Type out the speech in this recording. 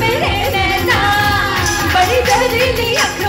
पे रहना बड़ी जहरीली अपनी